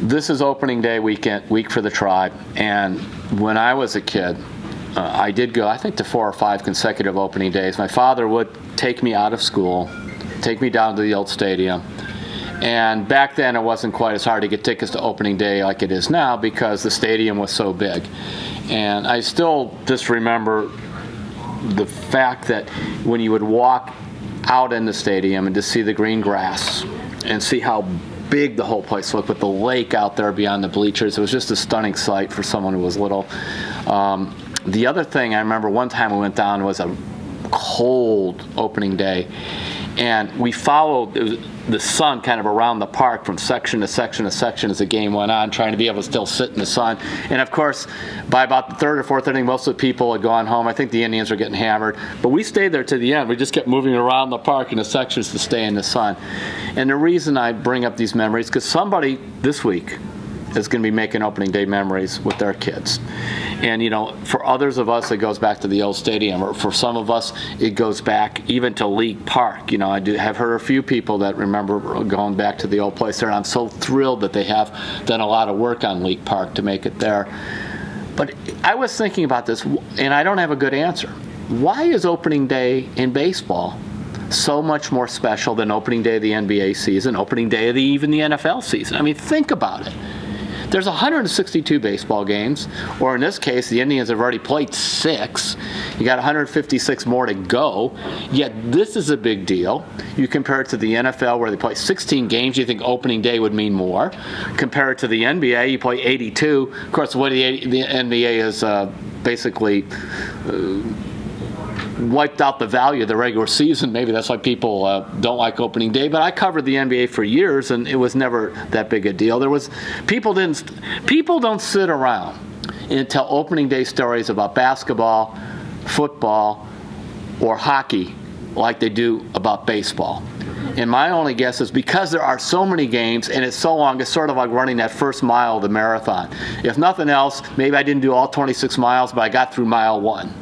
this is opening day weekend, week for the tribe, and when I was a kid, uh, I did go, I think, to four or five consecutive opening days. My father would take me out of school, take me down to the old stadium. And back then, it wasn't quite as hard to get tickets to opening day like it is now because the stadium was so big. And I still just remember the fact that when you would walk out in the stadium and to see the green grass and see how big the whole place looked with the lake out there beyond the bleachers, it was just a stunning sight for someone who was little. Um, the other thing I remember one time we went down was a cold opening day, and we followed the sun kind of around the park from section to section to section as the game went on, trying to be able to still sit in the sun. And of course, by about the third or fourth inning, most of the people had gone home. I think the Indians were getting hammered, but we stayed there to the end. We just kept moving around the park in the sections to stay in the sun. And the reason I bring up these memories because somebody this week is going to be making opening day memories with their kids. And you know, for others of us, it goes back to the old stadium, or for some of us, it goes back even to League Park. You know, I do have heard a few people that remember going back to the old place there, and I'm so thrilled that they have done a lot of work on League Park to make it there. But I was thinking about this, and I don't have a good answer. Why is opening day in baseball so much more special than opening day of the NBA season, opening day of the, even the NFL season? I mean, think about it. There's 162 baseball games, or in this case, the Indians have already played six. You got 156 more to go. Yet this is a big deal. You compare it to the NFL where they play 16 games. You think opening day would mean more. Compare it to the NBA, you play 82. Of course, what the, the NBA is uh, basically. Uh, wiped out the value of the regular season. Maybe that's why people uh, don't like opening day. But I covered the NBA for years, and it was never that big a deal. There was people didn't people don't sit around and tell opening day stories about basketball, football, or hockey like they do about baseball. And my only guess is because there are so many games and it's so long, it's sort of like running that first mile of the marathon. If nothing else, maybe I didn't do all 26 miles, but I got through mile one.